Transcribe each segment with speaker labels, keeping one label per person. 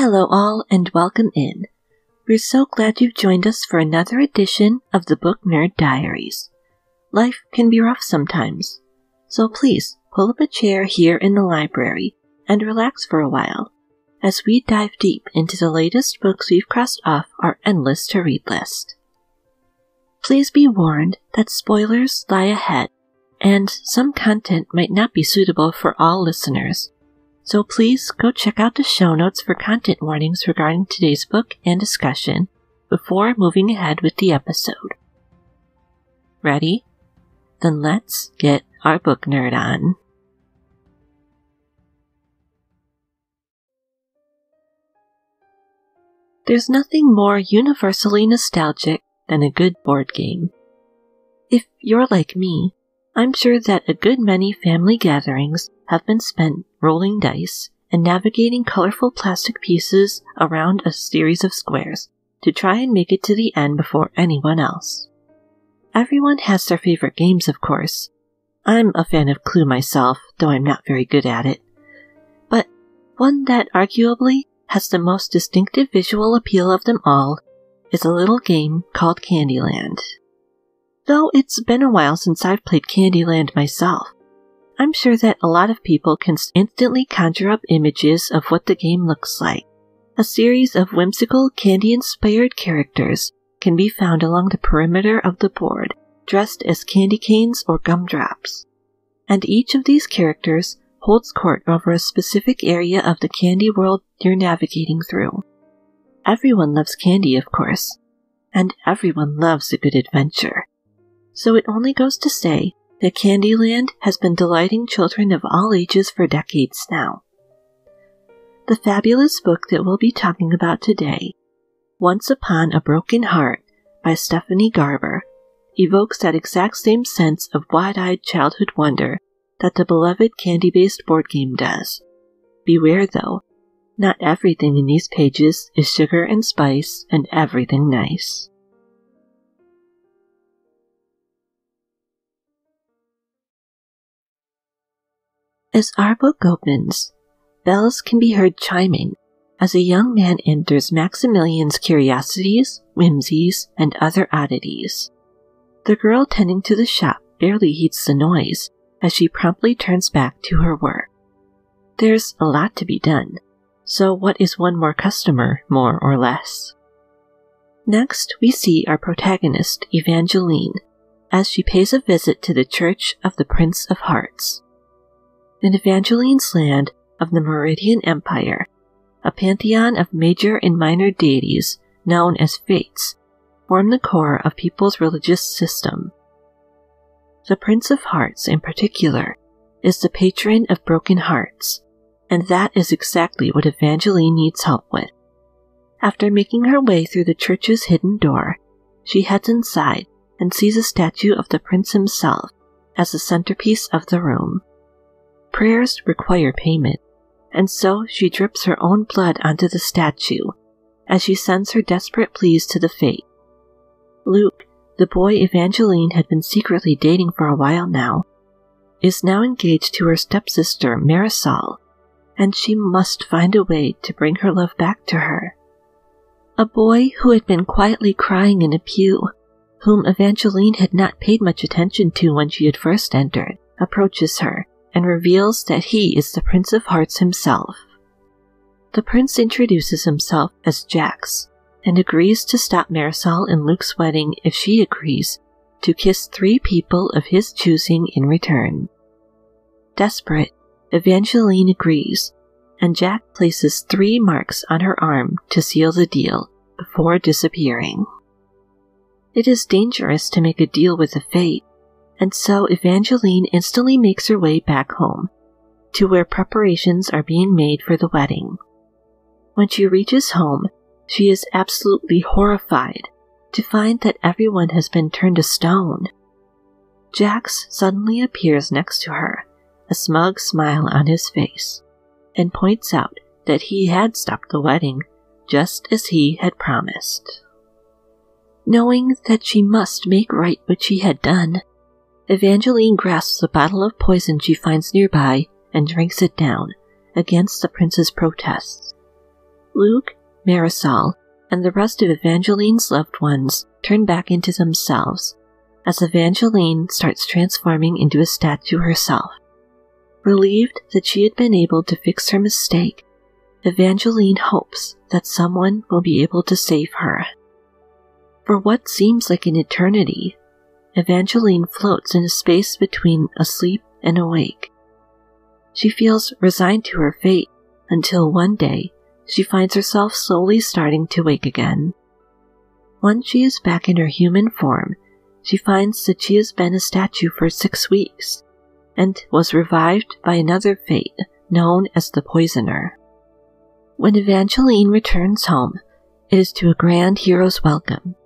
Speaker 1: Hello, all, and welcome in. We're so glad you've joined us for another edition of the Book Nerd Diaries. Life can be rough sometimes, so please pull up a chair here in the library and relax for a while as we dive deep into the latest books we've crossed off our endless to read list. Please be warned that spoilers lie ahead, and some content might not be suitable for all listeners. So please go check out the show notes for content warnings regarding today's book and discussion before moving ahead with the episode. Ready? Then let's get our book nerd on. There's nothing more universally nostalgic than a good board game. If you're like me, I'm sure that a good many family gatherings have been spent rolling dice and navigating colorful plastic pieces around a series of squares to try and make it to the end before anyone else. Everyone has their favorite games, of course. I'm a fan of Clue myself, though I'm not very good at it. But one that arguably has the most distinctive visual appeal of them all is a little game called Candyland. Though it's been a while since I've played Candyland myself, I'm sure that a lot of people can instantly conjure up images of what the game looks like. A series of whimsical candy inspired characters can be found along the perimeter of the board, dressed as candy canes or gumdrops. And each of these characters holds court over a specific area of the candy world you're navigating through. Everyone loves candy, of course, and everyone loves a good adventure. So it only goes to say that Candyland has been delighting children of all ages for decades now. The fabulous book that we'll be talking about today, Once Upon a Broken Heart by Stephanie Garber, evokes that exact same sense of wide eyed childhood wonder that the beloved candy based board game does. Beware though, not everything in these pages is sugar and spice and everything nice. As our book opens, bells can be heard chiming as a young man enters Maximilian's curiosities, whimsies, and other oddities. The girl tending to the shop barely heeds the noise as she promptly turns back to her work. There's a lot to be done, so what is one more customer, more or less? Next, we see our protagonist, Evangeline, as she pays a visit to the Church of the Prince of Hearts. In Evangeline's land of the Meridian Empire, a pantheon of major and minor deities known as fates form the core of people's religious system. The Prince of Hearts, in particular, is the patron of broken hearts, and that is exactly what Evangeline needs help with. After making her way through the church's hidden door, she heads inside and sees a statue of the prince himself as the centerpiece of the room. Prayers require payment, and so she drips her own blood onto the statue as she sends her desperate pleas to the fate. Luc, the boy Evangeline had been secretly dating for a while now, is now engaged to her stepsister Marisol, and she must find a way to bring her love back to her. A boy who had been quietly crying in a pew, whom Evangeline had not paid much attention to when she had first entered, approaches her and reveals that he is the Prince of Hearts himself. The prince introduces himself as Jax, and agrees to stop Marisol and Luc's wedding if she agrees to kiss three people of his choosing in return. Desperate, Evangeline agrees, and Jax places three marks on her arm to seal the deal before disappearing. It is dangerous to make a deal with the fate, and so Evangeline instantly makes her way back home, to where preparations are being made for the wedding. When she reaches home, she is absolutely horrified to find that everyone has been turned to stone. Jax suddenly appears next to her, a smug smile on his face, and points out that he had stopped the wedding just as he had promised. Knowing that she must make right what she had done, Evangeline grasps a bottle of poison she finds nearby and drinks it down, against the prince's protests. Luc, Marisol, and the rest of Evangeline's loved ones turn back into themselves as Evangeline starts transforming into a statue herself. Relieved that she had been able to fix her mistake, Evangeline hopes that someone will be able to save her. For what seems like an eternity, Evangeline floats in a space between asleep and awake. She feels resigned to her fate until one day she finds herself slowly starting to wake again. Once she is back in her human form, she finds that she has been a statue for six weeks and was revived by another fate known as the Poisoner. When Evangeline returns home, it is to a grand hero's welcome.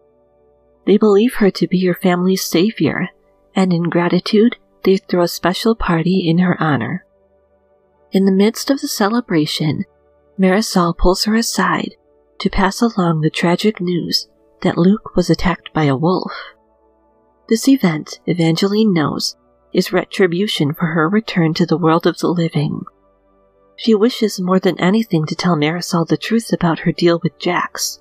Speaker 1: They believe her to be your family's savior, and in gratitude, they throw a special party in her honor. In the midst of the celebration, Marisol pulls her aside to pass along the tragic news that Luc was attacked by a wolf. This event, Evangeline knows, is retribution for her return to the world of the living. She wishes more than anything to tell Marisol the truth about her deal with Jax,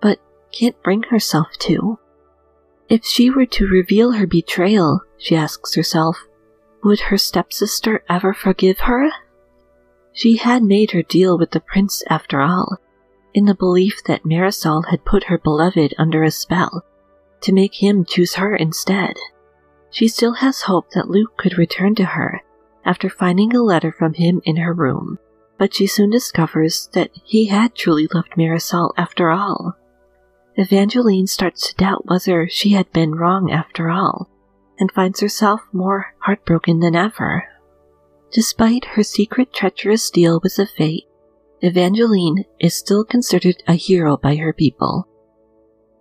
Speaker 1: but can't bring herself to. If she were to reveal her betrayal, she asks herself, would her stepsister ever forgive her? She had made her deal with the prince after all, in the belief that Marisol had put her beloved under a spell to make him choose her instead. She still has hope that Luc could return to her after finding a letter from him in her room, but she soon discovers that he had truly loved Marisol after all. Evangeline starts to doubt whether she had been wrong after all, and finds herself more heartbroken than ever. Despite her secret treacherous deal with the Fate, Evangeline is still considered a hero by her people.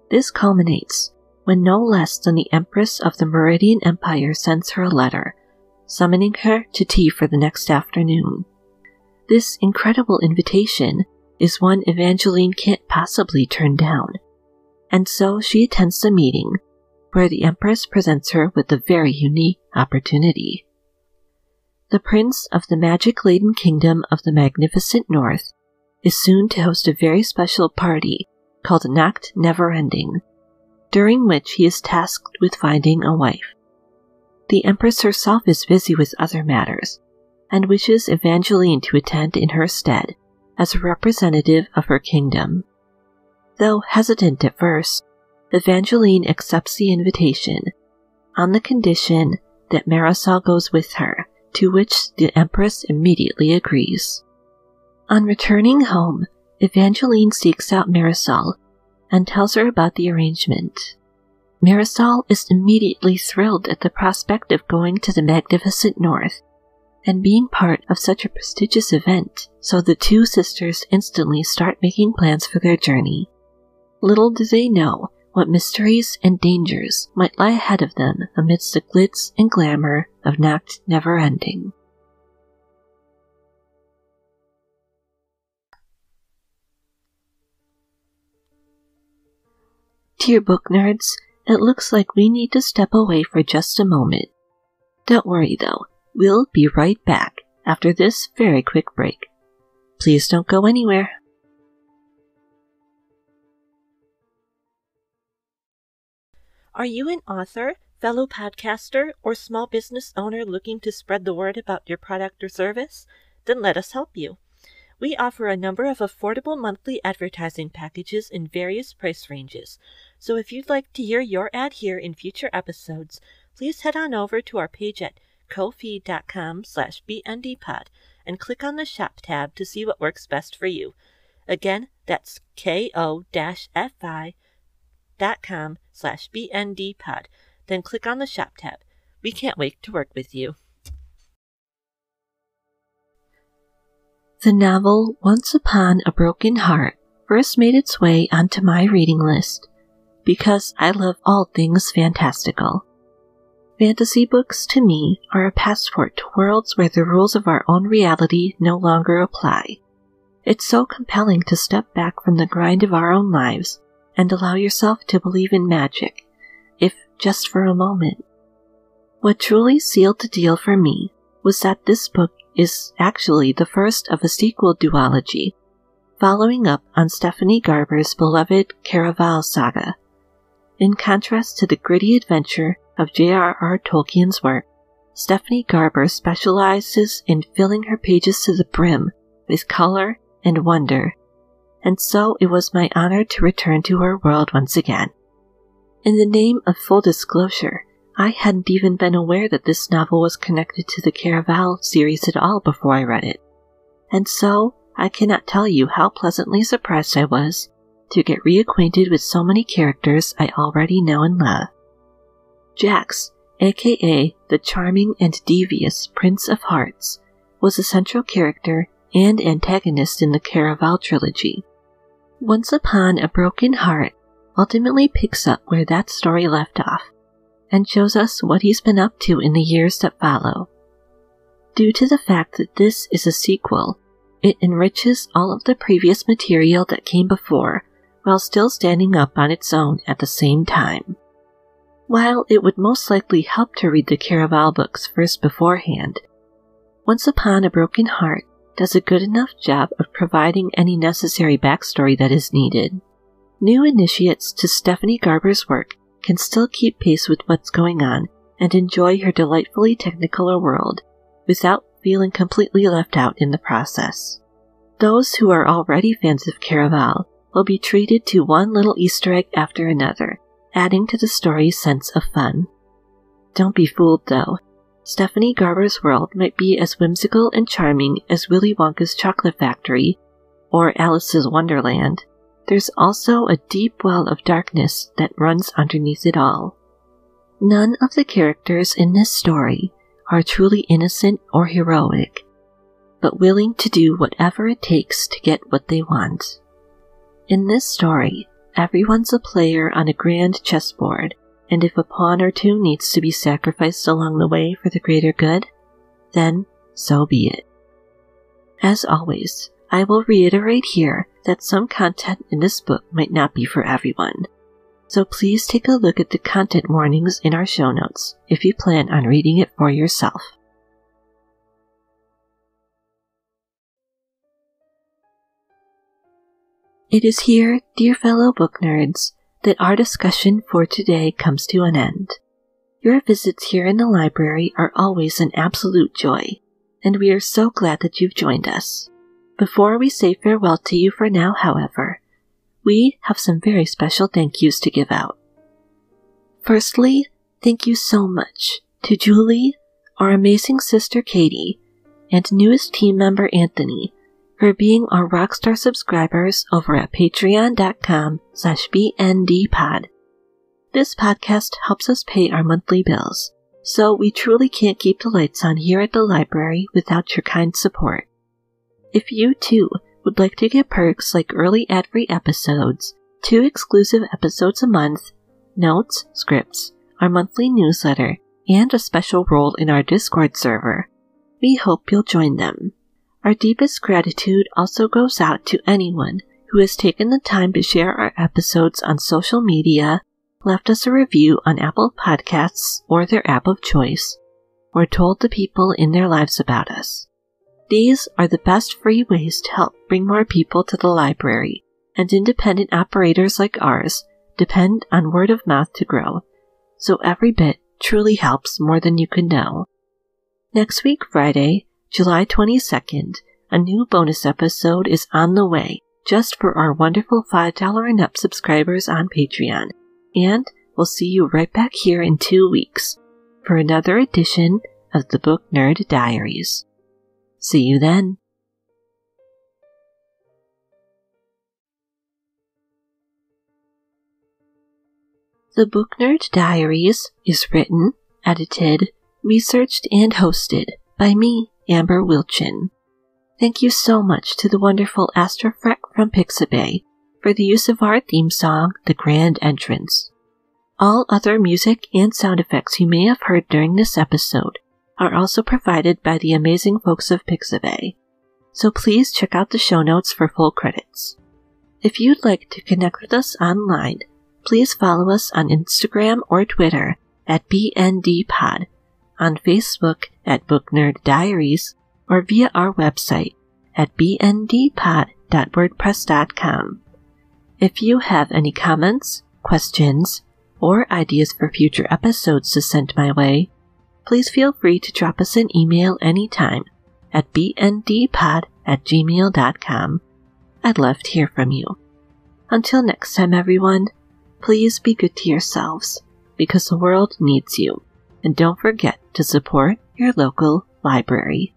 Speaker 1: This culminates when no less than the Empress of the Meridian Empire sends her a letter, summoning her to tea for the next afternoon. This incredible invitation is one Evangeline can't possibly turn down, and so she attends the meeting, where the Empress presents her with a very unique opportunity. The Prince of the magic laden kingdom of the magnificent North is soon to host a very special party called Nocte Neverending, during which he is tasked with finding a wife. The Empress herself is busy with other matters and wishes Evangeline to attend in her stead as a representative of her kingdom. Though hesitant at first, Evangeline accepts the invitation on the condition that Marisol goes with her, to which the Empress immediately agrees. On returning home, Evangeline seeks out Marisol and tells her about the arrangement. Marisol is immediately thrilled at the prospect of going to the magnificent North and being part of such a prestigious event, so the two sisters instantly start making plans for their journey. Little do they know what mysteries and dangers might lie ahead of them amidst the glitz and glamour of Nocte Neverending. Dear book nerds, it looks like we need to step away for just a moment. Don't worry though, we'll be right back after this very quick break. Please don't go anywhere.
Speaker 2: Are you an author, fellow podcaster, or small business owner looking to spread the word about your product or service? Then let us help you. We offer a number of affordable monthly advertising packages in various price ranges. So if you'd like to hear your ad here in future episodes, please head on over to our page at ko-fi.com slash bndpod and click on the shop tab to see what works best for you. Again, that's ko-fi com slash bndpod. Then click on the shop tab. We can't wait to work with you.
Speaker 1: The novel Once Upon a Broken Heart first made its way onto my reading list because I love all things fantastical. Fantasy books to me are a passport to worlds where the rules of our own reality no longer apply. It's so compelling to step back from the grind of our own lives and allow yourself to believe in magic, if just for a moment. What truly sealed the deal for me was that this book is actually the first of a sequel duology, following up on Stephanie Garber's beloved Caraval saga. In contrast to the gritty adventure of J.R.R. Tolkien's work, Stephanie Garber specializes in filling her pages to the brim with color and wonder, and so it was my honor to return to her world once again. In the name of full disclosure, I hadn't even been aware that this novel was connected to the Caraval series at all before I read it, and so I cannot tell you how pleasantly surprised I was to get reacquainted with so many characters I already know and love. Jax, aka the charming and devious Prince of Hearts, was a central character and antagonist in the Caraval trilogy. Once Upon a Broken Heart ultimately picks up where that story left off and shows us what he's been up to in the years that follow. Due to the fact that this is a sequel, it enriches all of the previous material that came before while still standing up on its own at the same time. While it would most likely help to read the Caraval books first beforehand, Once Upon a Broken Heart does a good enough job of providing any necessary backstory that is needed. New initiates to Stephanie Garber's work can still keep pace with what's going on and enjoy her delightfully technicolor world without feeling completely left out in the process. Those who are already fans of Caraval will be treated to one little Easter egg after another, adding to the story's sense of fun. Don't be fooled though. Stephanie Garber's world might be as whimsical and charming as Willy Wonka's Chocolate Factory or Alice's Wonderland. There's also a deep well of darkness that runs underneath it all. None of the characters in this story are truly innocent or heroic, but willing to do whatever it takes to get what they want. In this story, everyone's a player on a grand chessboard, and if a pawn or two needs to be sacrificed along the way for the greater good, then so be it. As always, I will reiterate here that some content in this book might not be for everyone. So please take a look at the content warnings in our show notes if you plan on reading it for yourself. It is here, dear fellow book nerds, that our discussion for today comes to an end. Your visits here in the library are always an absolute joy, and we are so glad that you've joined us. Before we say farewell to you for now, however, we have some very special thank yous to give out. Firstly, thank you so much to Julie, our amazing sister Katie, and newest team member Anthony for being our Rockstar subscribers over at patreon.com slash bndpod. This podcast helps us pay our monthly bills, so we truly can't keep the lights on here at the library without your kind support. If you too would like to get perks like early ad-free episodes, two exclusive episodes a month, notes, scripts, our monthly newsletter, and a special role in our Discord server, we hope you'll join them. Our deepest gratitude also goes out to anyone who has taken the time to share our episodes on social media, left us a review on Apple Podcasts or their app of choice, or told the people in their lives about us. These are the best free ways to help bring more people to the library, and independent operators like ours depend on word of mouth to grow, so every bit truly helps more than you can know. Next week, Friday, July 22nd, a new bonus episode is on the way just for our wonderful $5 and up subscribers on Patreon. And we'll see you right back here in two weeks for another edition of the Book Nerd Diaries. See you then. The Book Nerd Diaries is written, edited, researched, and hosted by me, Amber Wiltgen. Thank you so much to the wonderful Astrofreq from Pixabay for the use of our theme song, The Grand Entrance. All other music and sound effects you may have heard during this episode are also provided by the amazing folks of Pixabay, so please check out the show notes for full credits. If you'd like to connect with us online, please follow us on Instagram or Twitter at BNDPod on Facebook at Book Nerd Diaries or via our website at bndpod.wordpress.com. If you have any comments, questions, or ideas for future episodes to send my way, please feel free to drop us an email anytime at bndpod at gmail.com. I'd love to hear from you. Until next time, everyone, please be good to yourselves because the world needs you. And don't forget to support your local library.